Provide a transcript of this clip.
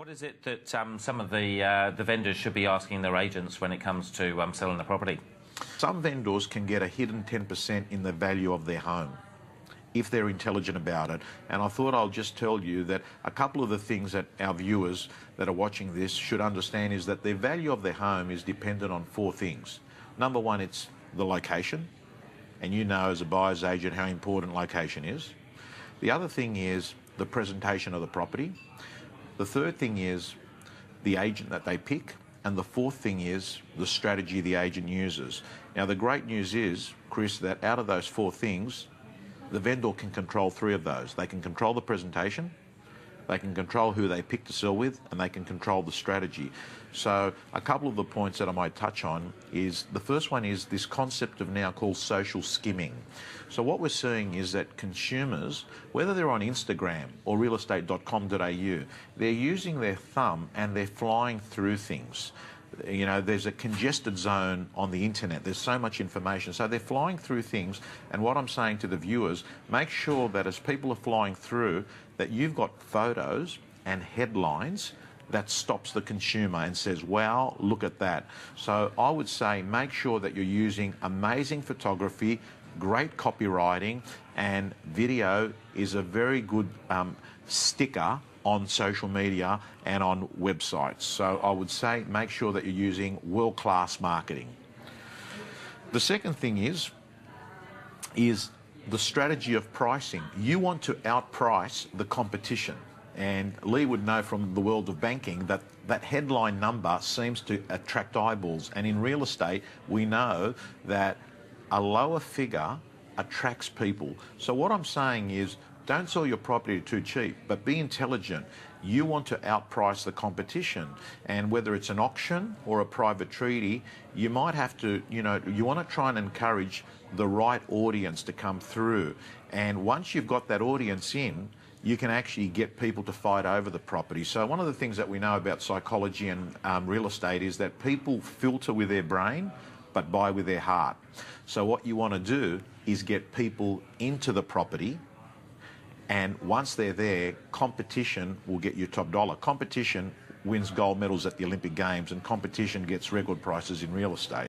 What is it that um, some of the uh, the vendors should be asking their agents when it comes to um, selling the property? Some vendors can get a hidden 10% in the value of their home if they're intelligent about it. And I thought I'll just tell you that a couple of the things that our viewers that are watching this should understand is that the value of their home is dependent on four things. Number one, it's the location. And you know as a buyer's agent how important location is. The other thing is the presentation of the property. The third thing is the agent that they pick. And the fourth thing is the strategy the agent uses. Now, the great news is, Chris, that out of those four things, the vendor can control three of those. They can control the presentation, they can control who they pick to sell with, and they can control the strategy. So, a couple of the points that I might touch on is the first one is this concept of now called social skimming. So, what we're seeing is that consumers, whether they're on Instagram or realestate.com.au, they're using their thumb and they're flying through things you know, there's a congested zone on the internet. There's so much information. So they're flying through things. And what I'm saying to the viewers, make sure that as people are flying through, that you've got photos and headlines that stops the consumer and says, wow, look at that. So I would say make sure that you're using amazing photography, great copywriting, and video is a very good um, sticker on social media and on websites. So I would say make sure that you're using world class marketing. The second thing is, is the strategy of pricing. You want to outprice the competition. And Lee would know from the world of banking that that headline number seems to attract eyeballs. And in real estate, we know that a lower figure attracts people. So what I'm saying is don't sell your property too cheap, but be intelligent. You want to outprice the competition. And whether it's an auction or a private treaty, you might have to, you know, you want to try and encourage the right audience to come through. And once you've got that audience in, you can actually get people to fight over the property. So one of the things that we know about psychology and um, real estate is that people filter with their brain, but buy with their heart. So what you want to do is get people into the property and once they're there, competition will get you top dollar. Competition wins gold medals at the Olympic Games, and competition gets record prices in real estate.